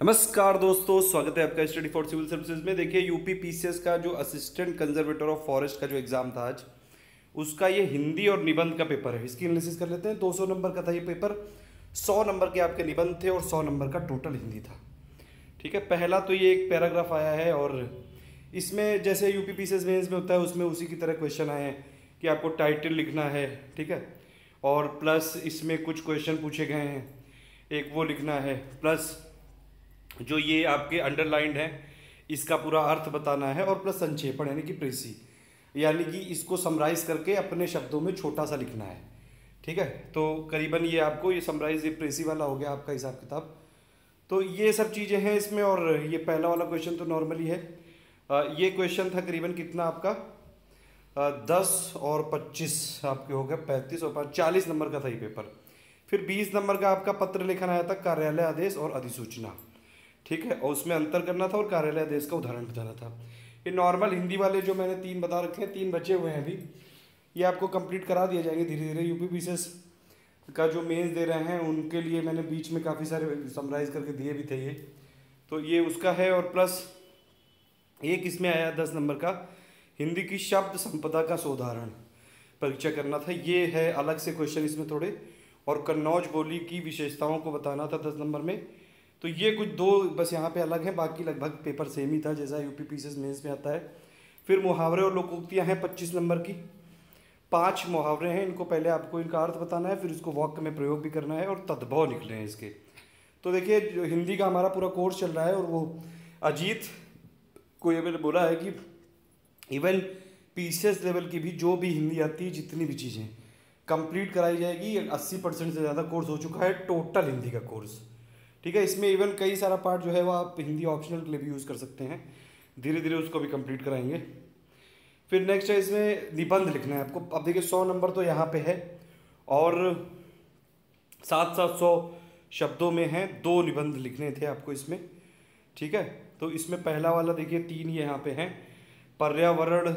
नमस्कार दोस्तों, स्वागत है आपका स्टडी फॉर सिविल सर्विसेज़ में। देखिए यूपी पीसीएस का जो असिस्टेंट कंजर्वेटर ऑफ़ फॉरेस्ट का जो एग्ज़ाम था आज, उसका ये हिंदी और निबंध का पेपर है। इसकी एनालिसिस कर लेते हैं। 200 नंबर का था ये पेपर 100 नंबर के आपके निबंध थे और 100 नंबर का टोटल हिंदी था। ठीक है, पहला तो ये एक पैराग्राफ आया है और इसमें जैसे यूपी पीसीएस मेंस में होता है, उसमें उसी की तरह क्वेश्चन आए हैं कि आपको टाइटल लिखना है, ठीक है? और प्लस इसमें कुछ क्वेश्चन पूछे गए हैं, एक वो लिखना है प्लस जो ये आपके अंडरलाइंड है, इसका पूरा अर्थ बताना है और प्लस संक्षेपण, यानी कि प्रेसी। यानी कि इसको समराइज करके अपने शब्दों में छोटा सा लिखना है। ठीक है? तो करीबन ये आपको ये समराइज ये प्रेसी वाला हो गया आपका हिसाब किताब। तो ये सब चीज़ें हैं इसमें और ये पहला वाला क्वेश्चन तो नॉर्मली है। ये क्वेश्चन था करीबन कितना आपका? दस और पच्चीस आपके हो गए पैंतीस और चालीस नंबर का था ये पेपर फिर बीस नंबर का आपका पत्र लेखन आया था कार्यालय आदेश और अधिसूचना। ठीक है? और उसमें अंतर करना था और कार्यालय देश का उदाहरण बताना था। ये नॉर्मल हिंदी वाले जो मैंने तीन बता रखे हैं, तीन बचे हुए हैं अभी, ये आपको कंप्लीट करा दिया जाएँगे धीरे धीरे यूपी पीसेस का जो मेन्स दे रहे हैं, उनके लिए मैंने बीच में काफ़ी सारे समराइज करके दिए भी थे ये। तो ये उसका है और प्लस एक इसमें आया दस नंबर का, हिंदी की शब्द संपदा का सोधारण परीक्षा करना था। ये है अलग से क्वेश्चन इसमें थोड़े, और कन्नौज बोली की विशेषताओं को बताना था दस नंबर में। तो ये कुछ दो बस यहाँ पे अलग हैं, बाकी लगभग पेपर सेम ही था जैसा यूपी पीसेस मेंस में आता है। फिर मुहावरे और लोकोक्तियाँ हैं पच्चीस नंबर की। पाँच मुहावरे हैं, इनको पहले आपको इनका अर्थ बताना है, फिर इसको वॉक में प्रयोग भी करना है और तद्भव निकले हैं इसके। तो देखिए, जो हिंदी का हमारा पूरा कोर्स चल रहा है और वो अजीत को ये मैंने बोला है कि इवन पीसीएस लेवल की भी जो भी हिंदी आती है, जितनी भी चीज़ें कंप्लीट कराई जाएगी, अस्सी परसेंट से ज़्यादा कोर्स हो चुका है टोटल हिंदी का कोर्स ठीक है, इसमें इवन कई सारा पार्ट जो है वो आप हिंदी ऑप्शनल के लिए भी यूज़ कर सकते हैं। धीरे धीरे उसको भी कंप्लीट कराएँगे। फिर नेक्स्ट है इसमें निबंध लिखना है आपको। अब देखिए, सौ नंबर तो यहाँ पे है और सात सात सौ शब्दों में हैं, दो निबंध लिखने थे आपको इसमें। ठीक है तो इसमें पहला वाला देखिए, तीन यहाँ पे हैं। पर्यावरण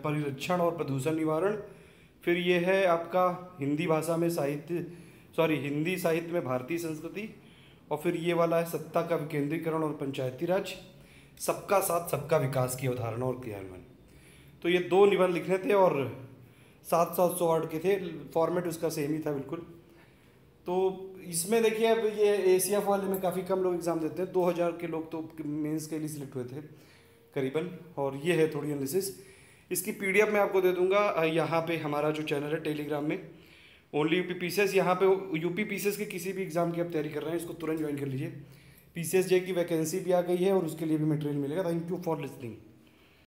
परिरक्षण और प्रदूषण निवारण। फिर ये है आपका हिंदी भाषा में साहित्य सॉरी हिंदी साहित्य में भारतीय संस्कृति। और फिर ये वाला है, सत्ता का विकेंद्रीकरण और पंचायती राज। सबका साथ, सबका विकास की अवधारणा और क्रियान्वयन। तो ये दो निबंध लिखने थे और सात सात सौ वर्ड के थे। फॉर्मेट उसका सेम ही था बिल्कुल। तो इसमें देखिए, अब ये एशिया वाले में काफ़ी कम लोग एग्ज़ाम देते हैं। दो हज़ार के लोग तो मेंस के लिए सिलेक्ट हुए थे, करीबन। और ये है थोड़ी एनालिसिस इसकी पीडीएफ मैं आपको दे दूँगा। यहाँ पे हमारा जो चैनल है टेलीग्राम में। ओनली यूपी पीसीएस यहाँ पे यूपी पीसीएस के किसी भी एग्ज़ाम की आप तैयारी कर रहे हैं, इसको तुरंत ज्वाइन कर लीजिए। पीसीएस जे की वैकेंसी भी आ गई है और उसके लिए भी मटेरियल मिलेगा। Thank you for listening